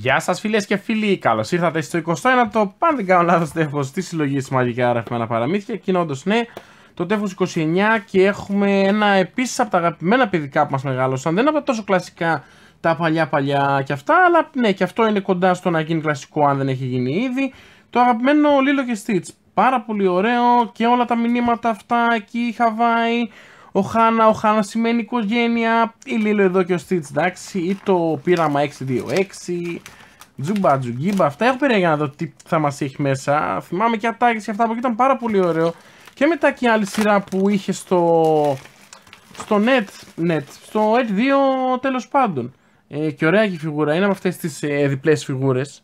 Γεια σας, φίλες και φίλοι. Καλώς ήρθατε στο 21ο. Πάντα δεν κάνω λάθος τέφο της συλλογής μαγικά γραφημένα παραμύθια. Και είναι όντως ναι, το τέφο 29 και έχουμε ένα επίσης από τα αγαπημένα παιδικά που μας μεγάλωσαν. Δεν είναι από τα τόσο κλασικά τα παλιά παλιά και αυτά, αλλά ναι, και αυτό είναι κοντά στο να γίνει κλασικό αν δεν έχει γίνει ήδη. Το αγαπημένο Lilo και Stitch. Πάρα πολύ ωραίο και όλα τα μηνύματα αυτά εκεί, η Χαβάη, ο Χάνα, ο Χάνα σημαίνει οικογένεια, η Λίλο εδώ και ο Στίτς, εντάξει, ή το πείραμα 626, Τζουμπα, Τζουγκίμπα, αυτά έχω περίεργα για να δω τι θα μας έχει μέσα. Θυμάμαι και ατάκες και αυτά που ήταν πάρα πολύ ωραίο. Και μετά και άλλη σειρά που είχε στο, στο Net, Net, στο Edge 2 τέλος πάντων. Ε, και ωραία και η φιγούρα, είναι από αυτές τις ε, διπλές φιγούρες.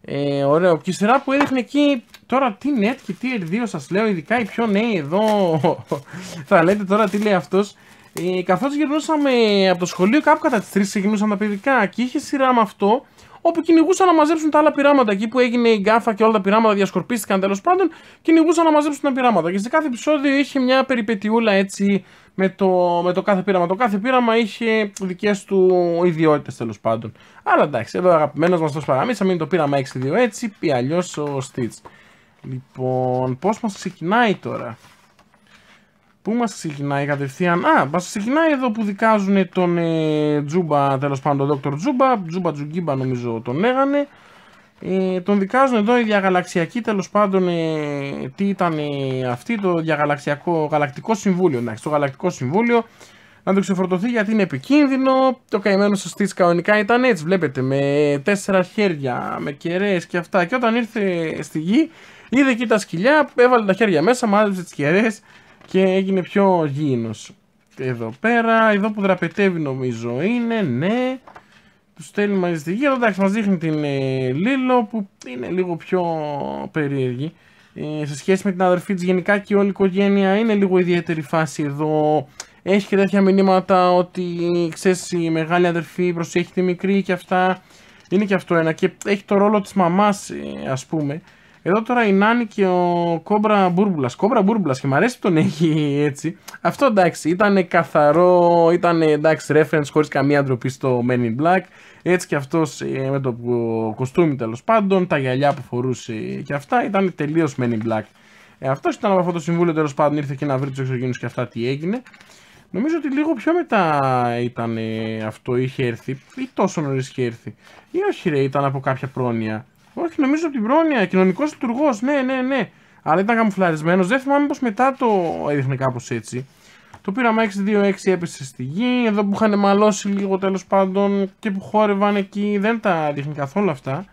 Ε, ωραίο. Και η σειρά που έδειχνε εκεί τώρα τι net και τι R2 σας λέω, ειδικά οι πιο νέοι εδώ θα λέτε τώρα τι λέει αυτός. Ε, καθώς γυρνούσαμε από το σχολείο κάπου κατά τις 3 ξεκινούσαν τα παιδικά και είχε σειρά με αυτό όπου κυνηγούσαν να μαζέψουν τα άλλα πειράματα. Εκεί που έγινε η γκάφα και όλα τα πειράματα διασκορπίστηκαν τέλος πάντων, κυνηγούσαν να μαζέψουν τα πειράματα. Και σε κάθε επεισόδιο είχε μια περιπετιούλα έτσι με το, με το κάθε πείραμα. Το κάθε πείραμα είχε δικές του ιδιότητες τέλος πάντων. Αλλά εντάξει, εδώ αγαπημένος μας το παραμύθι, είναι το πείραμα 6-2 έτσι, ή αλλιώς ο Stitch. Λοιπόν, πώς μας ξεκινάει τώρα; Πού μας ξεκινάει κατευθείαν; Α, μας ξεκινάει εδώ που δικάζουν τον ε, Τζούμπα, τέλος πάντων τον Dr. Τζούμπα. Τζούμπα Τζουγκίμπα νομίζω τον λέγανε. Ε, τον δικάζουν εδώ οι διαγαλαξιακοί τέλος πάντων ε, τι ήταν ε, αυτή το διαγαλαξιακό γαλακτικό συμβούλιο. Εντάξει, το γαλακτικό συμβούλιο να το ξεφορτωθεί γιατί είναι επικίνδυνο. Το καημένο στο Stitch κανονικά ήταν έτσι, βλέπετε, με τέσσερα χέρια, με κεραίες και αυτά. Και όταν ήρθε στη γη, είδε εκεί τα σκυλιά, έβαλε τα χέρια μέσα, μάζεψε τις κεραίες και έγινε πιο γήινος. Εδώ πέρα, εδώ που δραπετεύει νομίζω είναι, ναι. Τους στέλνει μαζί στη γη, εντάξει μας δείχνει την ε, Λίλο που είναι λίγο πιο περίεργη. Ε, σε σχέση με την αδερφή της γενικά και η όλη οικογένεια είναι λίγο ιδιαίτερη φάση εδώ. Έχει και τέτοια μηνύματα ότι ξέρεις η μεγάλη αδερφή προσέχει τη μικρή και αυτά. Είναι και αυτό ένα και έχει το ρόλο της μαμάς ε, ας πούμε. Εδώ τώρα η Νάνη και ο Κόμπρα Μπούρμπουλας. Κόμπρα Μπούρμπουλας και μου αρέσει που τον έχει έτσι. Αυτό εντάξει, ήταν καθαρό, ήταν εντάξει reference χωρίς καμία ντροπή στο Men in Black. Έτσι και αυτός ε, με το κοστούμι τέλος πάντων, τα γυαλιά που φορούσε και αυτά ήταν τελείως Men in Black. Ε, αυτός ήταν από αυτό το συμβούλιο τέλος πάντων, ήρθε και να βρει τους εξωγήνους και αυτά τι έγινε. Νομίζω ότι λίγο πιο μετά ήταν αυτό, είχε έρθει, ή τόσο νωρίς είχε έρθει. Ή όχι, ρε, ήταν από κάποια πρόνοια. Όχι, νομίζω από την πρόνοια. Κοινωνικός λειτουργός. Ναι, ναι, ναι. Αλλά ήταν καμουφλαρισμένος. Δεν θυμάμαι πως μετά το έδειχνε κάπως έτσι. Το πείραμα 626 έπεσε στη γη. Εδώ που είχαν μαλώσει λίγο τέλος πάντων και που χόρευαν εκεί δεν τα δείχνει καθόλου αυτά.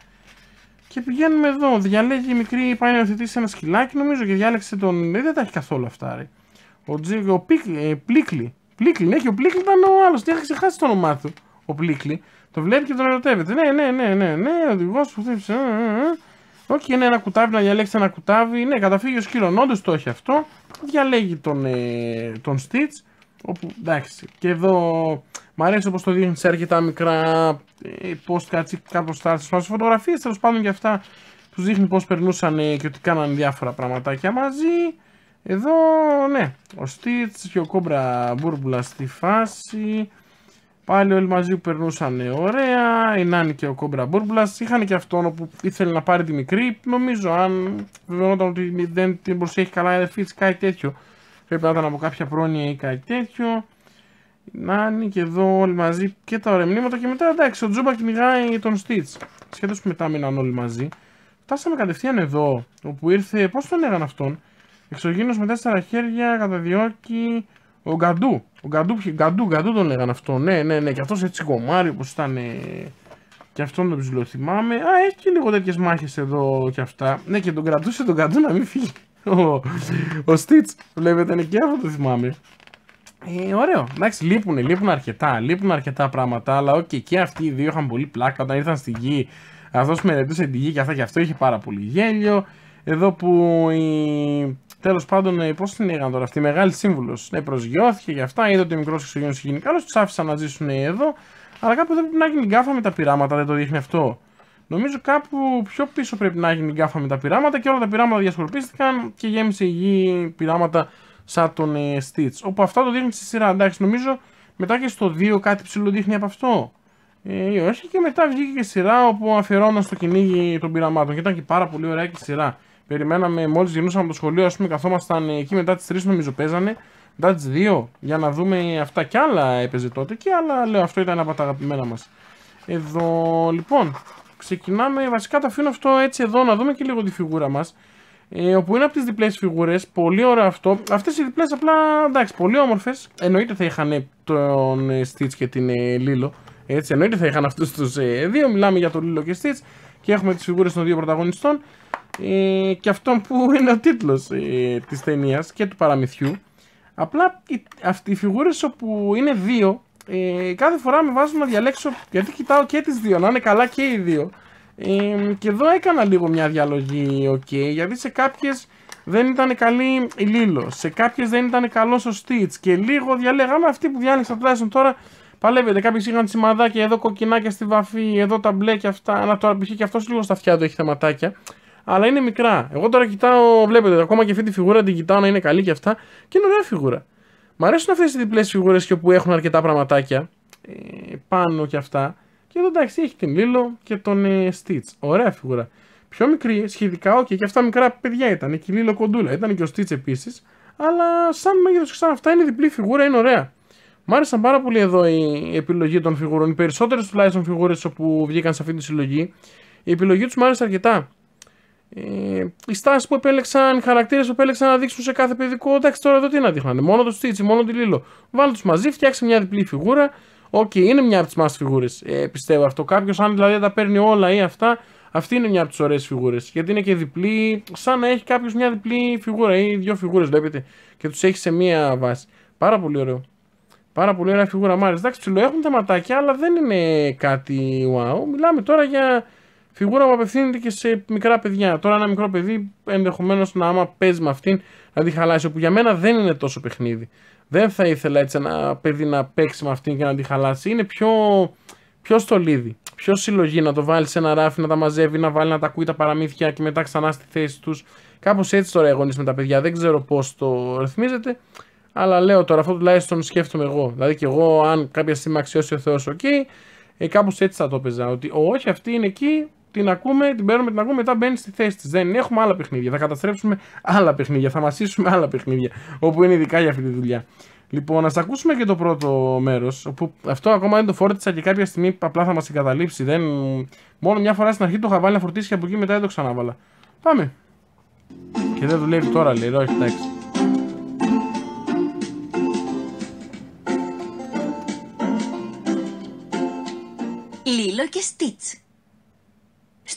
Και πηγαίνουμε εδώ. Διαλέγει η μικρή πάει να υιοθετήσει ένα σκυλάκι νομίζω και διάλεξε τον. Δεν τα έχει καθόλου αυτά, ρε. Ο, Τζι, ο Πίκ, ε, Πλίκλι. Πλίκλι, ναι, και ο Πλίκλι ήταν ο άλλος. Τι είχα ξεχάσει το όνομά του. Ο Πλίκλι. Το βλέπει και τον ερωτεύεται. Ναι, ναι, ναι, ναι, ναι, οδηγός που θύψε. Όχι, είναι ένα κουτάβι να διαλέξει ένα κουτάβι. Ναι, καταφύγιο σκύλων. Όντως το έχει αυτό. Διαλέγει τον, ε, τον Stitch. Όπου, εντάξει. Και εδώ μου αρέσει όπως το δείχνει σε αρκετά μικρά ε, post κάτσει κάπως τα φωτογραφίες τέλος πάντων και αυτά. Τους δείχνει πώς περνούσαν ε, και ότι κάνανε διάφορα πραγματάκια μαζί. Εδώ, ναι, ο Stitch και ο Κόμπρα Μπούρμπουλα στη φάση. Πάλι όλοι μαζί που περνούσαν ωραία. Η Νάνη και ο Κόμπρα Μπούρμπλας είχαν και αυτόν που ήθελε να πάρει τη μικρή. Νομίζω αν βεβαιωνόταν ότι δεν την προσέχει καλά η αδερφή κάτι τέτοιο. Πρέπει να ήταν από κάποια πρόνοια ή κάτι τέτοιο. Η Νάνη και εδώ όλοι μαζί και τα ωραία μνήματα. Και μετά εντάξει, ο Τζούμπα κυνηγάει τον Στίτ. Σχέτω που μετά μείναν όλοι μαζί. Φτάσαμε κατευθείαν εδώ, όπου ήρθε. Πώς τον λέγαν αυτόν; Εξωγήινος με τέσσερα χέρια, καταδιώκει ο Γκαντού. Ο Γκαντού, Γκαντού, Γκαντού τον λέγανε αυτό. Ναι, ναι, ναι. Και αυτός έτσι κομμάρι όπως ήταν. Ε, και αυτόν τον ψιλοθυμάμαι. Α, έχει και λίγο τέτοιες μάχες εδώ και αυτά. Ναι, και τον κρατούσε τον Γκαντού να μην φύγει. Ο, ο Stitch. Βλέπετε, είναι και αυτό το θυμάμαι. Ε, ωραίο. Εντάξει, λείπουν, λείπουν αρκετά. Λείπουν αρκετά πράγματα. Αλλά ok, okay, και αυτοί οι δύο είχαν πολύ πλάκα όταν ήρθαν στη γη. Αυτός μελετούσε τη γη και αυτά και αυτό είχε πάρα πολύ γέλιο. Εδώ που η Τέλος πάντων, ε, πώς την έκαναν τώρα αυτή, η μεγάλη σύμβουλος. Ναι, προσγειώθηκε για αυτά, είδε ότι ο μικρός εξωγήινος είναι καλός, τους άφησαν να ζήσουν εδώ. Αλλά κάπου δεν πρέπει να γίνει γκάφα με τα πειράματα, δεν το δείχνει αυτό. Νομίζω κάπου πιο πίσω πρέπει να γίνει γκάφα με τα πειράματα και όλα τα πειράματα διασκορπίστηκαν και γέμισε η γη πειράματα σαν τον ε, Stitch. Όπου αυτά το δείχνει στη σειρά. Εντάξει, νομίζω μετά και στο 2 κάτι ψιλοδείχνει από αυτό. Ε, ή όχι. Και μετά βγήκε και σειρά όπου αφιερώναν στο κυνήγι των πειραμάτων. Και ήταν και πάρα πολύ ωραία και σειρά. Περιμέναμε, μόλις γυρνούσαμε από το σχολείο, ας πούμε, καθόμασταν εκεί μετά τις 3 νομίζω παίζανε. Μετά τις 2 για να δούμε αυτά κι άλλα έπαιζε τότε. Και άλλα, λέω, αυτό ήταν από τα αγαπημένα μας. Εδώ λοιπόν, ξεκινάμε. Βασικά το αφήνω αυτό έτσι εδώ να δούμε και λίγο τη φιγούρα μας. Ε, όπου είναι από τις διπλές φιγούρες. Πολύ ωραίο αυτό. Αυτές οι διπλές απλά εντάξει, πολύ όμορφες. Εννοείται θα είχαν τον ε, Stitch και την ε, Λίλο. Έτσι, εννοείται θα είχαν αυτούς τους ε, δύο. Μιλάμε για τον Λίλο και Stitch και έχουμε τις φιγούρες των δύο πρωταγωνιστών. Ε, και αυτόν που είναι ο τίτλος ε, της ταινίας και του παραμυθιού. Απλά αυτοί οι φιγούρες όπου είναι δύο, ε, κάθε φορά με βάζουν να διαλέξω γιατί κοιτάω και τις δύο, να είναι καλά και οι δύο. Ε, και εδώ έκανα λίγο μια διαλογή, ok, γιατί σε κάποιες δεν ήταν καλή η Λίλο, σε κάποιες δεν ήταν καλός ο Stitch και λίγο διαλέγαμε αυτή που διάλεξα τουλάχιστον τώρα παλεύετε. Κάποιοι είχαν σημαδάκια, εδώ κοκκινάκια στη βαφή, εδώ τα μπλε και αυτά. Να τώρα π.χ. και αυτός λίγο στα αυτιά του έχει θεματάκια. Αλλά είναι μικρά. Εγώ τώρα κοιτάω, βλέπετε, ακόμα και αυτή τη φιγούρα την κοιτάω να είναι καλή και αυτά. Και είναι ωραία φιγούρα. Μ' αρέσουν αυτές οι διπλές φιγούρες και όπου έχουν αρκετά πραγματάκια ε, πάνω και αυτά. Και εδώ εντάξει έχει την Λίλο και τον ε, Stitch. Ωραία φιγούρα. Πιο μικρή, σχετικά, ok, και αυτά μικρά παιδιά ήταν. Και η Λίλο κοντούλα, ήταν και ο Stitch επίσης. Αλλά σαν μέγεθος και σαν αυτά είναι διπλή φιγούρα, είναι ωραία. Μ' άρεσαν πάρα πολύ εδώ η επιλογή των φιγούρων. Οι περισσότερες τουλάχιστον φιγούρες όπου βγήκαν σε αυτή τη συλλογή, η επιλογή τους μου άρεσε αρκετά. Ε, οι στάσεις που επέλεξαν, οι χαρακτήρες που επέλεξαν να δείξουν σε κάθε παιδικό, εντάξει τώρα εδώ τι να δείχνανε. Μόνο το Stitch, μόνο τη Λίλο. Βάλ' τους μαζί, φτιάξε μια διπλή φιγούρα. Ok, okay, είναι μια από τις must φιγούρες. Ε, πιστεύω αυτό. Κάποιος, αν δηλαδή τα παίρνει όλα ή αυτά, αυτή είναι μια από τις ωραίες φιγούρες. Γιατί είναι και διπλή, σαν να έχει κάποιος μια διπλή φιγούρα ή δύο φιγούρες, βλέπετε. Και τους έχει σε μία βάση. Πάρα πολύ ωραίο. Πάρα πολύ ωραία φιγούρα μάλιστα. Εντάξει, ψηλό έχουν θεματάκια, αλλά δεν είναι κάτι wow. Μιλάμε τώρα για φιγούρα που απευθύνεται και σε μικρά παιδιά. Τώρα ένα μικρό παιδί ενδεχομένως να άμα παίζει με αυτήν να τη χαλάσει, όπου για μένα δεν είναι τόσο παιχνίδι. Δεν θα ήθελα έτσι ένα παιδί να παίξει με αυτήν και να τη χαλάσει. Είναι πιο, πιο στολίδι. Πιο συλλογή να το βάλει σε ένα ράφι, να τα μαζεύει, να βάλει να τα ακούει τα παραμύθια και μετά ξανά στη θέση τους. Κάπως έτσι τώρα εγώ με τα παιδιά. Δεν ξέρω πώς το ρυθμίζετε. Αλλά λέω τώρα, αυτό τουλάχιστον σκέφτομαι εγώ. Δηλαδή και εγώ, αν κάποια στιγμή αξιώσει ο Θεός, ok, okay, ε, κάπως έτσι θα το έπαιζα. Ότι όχι, αυτή είναι εκεί, την ακούμε, την παίρνουμε, την ακούμε, μετά μπαίνει στη θέση της. Δεν έχουμε άλλα παιχνίδια. Θα καταστρέψουμε άλλα παιχνίδια, θα μασήσουμε άλλα παιχνίδια. Όπου είναι ειδικά για αυτή τη δουλειά. Λοιπόν, ας ακούσουμε και το πρώτο μέρος. Όπου αυτό ακόμα δεν το φόρτισα και κάποια στιγμή απλά θα μας εγκαταλείψει. Δεν... Μόνο μια φορά στην αρχή το είχα βάλει να φορτίσει και από εκεί μετά δεν το ξανάβαλα. Πάμε. Και δεν δουλεύει τώρα, λέει. Όχι, εντάξει. Λίλο και Στίτς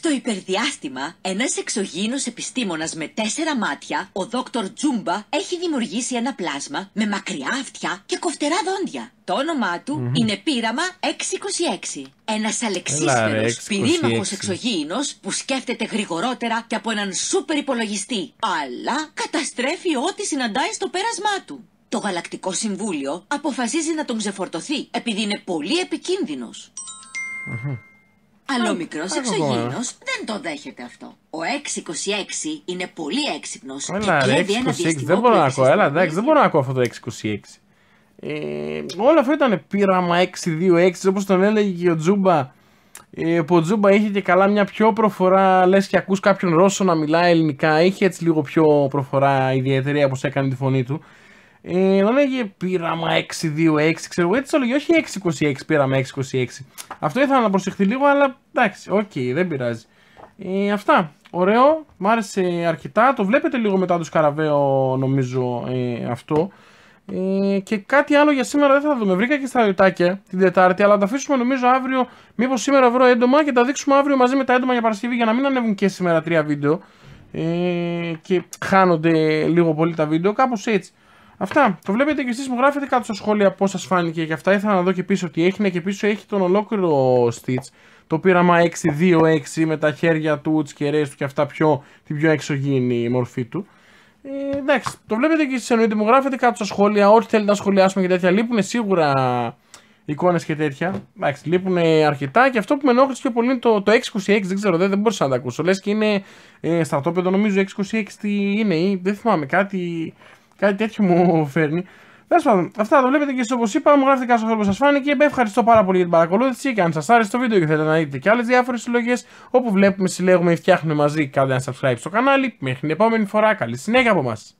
στο υπερδιάστημα, ένας εξωγήινος επιστήμονας με τέσσερα μάτια, ο Δόκτωρ Τζούμπα, έχει δημιουργήσει ένα πλάσμα με μακριά αυτιά και κοφτερά δόντια. Το όνομά του είναι πείραμα 626. Ένας αλεξίσφαιρος πυρήμαχος εξωγήινος που σκέφτεται γρηγορότερα και από έναν σούπερ υπολογιστή, αλλά καταστρέφει ό,τι συναντάει στο πέρασμά του. Το Γαλακτικό Συμβούλιο αποφασίζει να τον ξεφορτωθεί επειδή είναι πολύ επικίνδυνος. Αλλά ο μικρός εξωγήινος. δεν το δέχεται αυτό. Ο 626 είναι πολύ έξυπνος και κλέβει ένα διαστημό Δεν μπορώ να ακούω, έλα εντάξει, δεν μπορώ να ακούω αυτό το 626. Ε, όλο αυτό ήταν πείραμα 626 όπως τον έλεγε και ο Τζούμπα. Ε, που ο Τζούμπα είχε και καλά μια πιο προφορά λες και ακούς κάποιον Ρώσο να μιλάει ελληνικά είχε έτσι λίγο πιο προφορά ιδιαίτερη όπως έκανε τη φωνή του ε, δεν έλεγε πείραμα 626, ξέρω εγώ, έτσι το έλεγε, όχι 626, πείραμα 626. Αυτό ήθελα να προσεχθεί λίγο, αλλά εντάξει, ok, okay, δεν πειράζει. Ε, αυτά. Ωραίο, μ' άρεσε αρκετά. Το βλέπετε λίγο μετά τους Σκαραβαίους, νομίζω, ε, αυτό. Ε, και κάτι άλλο για σήμερα δεν θα δούμε. Βρήκα και στα λιτάκια την Τετάρτη, αλλά θα τα αφήσουμε νομίζω αύριο. Μήπως σήμερα βρω έντομα και τα δείξουμε αύριο μαζί με τα έντομα για Παρασκευή για να μην ανέβουν και σήμερα τρία βίντεο. Ε, και χάνονται λίγο πολύ τα βίντεο, κάπως έτσι. Αυτά. Το βλέπετε και εσείς μου γράφετε κάτω στα σχόλια πώς σας φάνηκε και αυτά. Ήθελα να δω και πίσω τι έχει. Και πίσω έχει τον ολόκληρο Stitch. Το πείραμα 6-2-6 με τα χέρια του, τις κεραίες του και αυτά πιο, την πιο εξωγήινη μορφή του. Ε, εντάξει, το βλέπετε και εσείς εννοείται. Μου γράφετε κάτω στα σχόλια. Ό,τι θέλετε να σχολιάσουμε και τέτοια. Λείπουν σίγουρα εικόνες και τέτοια. Εντάξει, λείπουν αρκετά. Και αυτό που με ενόχλησε πιο πολύ είναι το, το 626. Δεν ξέρω, δεν, δεν μπορούσα να τα ακούσω. Λες και είναι ε, στρατόπεδο, νομίζω 626 τι είναι ή δεν θυμάμαι κάτι. Κάτι τέτοιο μου φέρνει. Τέλος πάντων, αυτά το βλέπετε και εσείς όπως είπα. Μου γράφετε κάτω που σας φάνηκε. Ευχαριστώ πάρα πολύ για την παρακολούθηση. Και αν σας άρεσε το βίντεο και θέλετε να δείτε και άλλες διάφορες συλλογές όπου βλέπουμε, συλλέγουμε ή φτιάχνουμε μαζί, κάντε ένα subscribe στο κανάλι. Μέχρι την επόμενη φορά, καλή συνέχεια από εμάς.